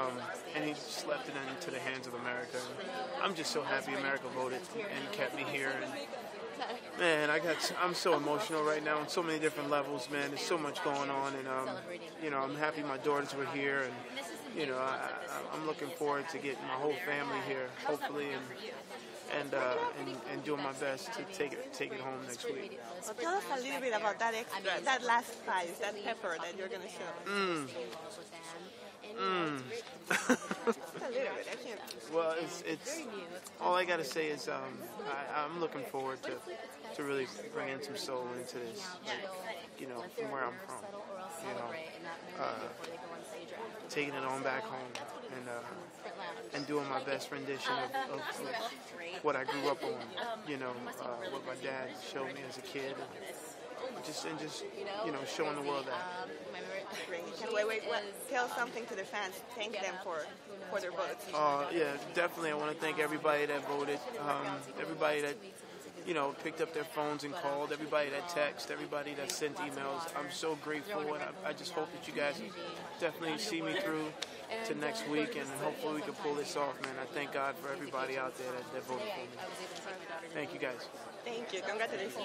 um, and he just left it into the hands of America. I'm just so happy America voted and kept me here. And man, I got I'm so emotional right now on so many different levels. Man, there's so much going on, and um, you know I'm happy my daughters were here, and you know I, I'm looking forward to getting my whole family here, hopefully, and and, uh, and and doing my best to take it take it home next week. Well, tell us a little bit about that extra, that last spice, that pepper that you're going to show. Mm. Just a little bit. I can't. Well, it's it's all I gotta say is um, I, I'm looking forward to to really bringing some soul into this, like, you know, from where I'm from, you know, uh, taking it on back home and uh, and doing my best rendition of, of, what I grew up on, you know, uh, what my dad showed me as a kid. And just and just you know showing the world that wait, what? Tell something to the fans. Thank them for, for their votes. Uh, yeah, definitely. I want to thank everybody that voted, um, everybody that you know picked up their phones and called, everybody that texted, everybody that sent emails. I'm so grateful, and I, I just hope that you guys definitely see me through to next week, and hopefully we can pull this off, man. I thank God for everybody out there that, that voted for me. Thank you, guys. Thank you. Congratulations.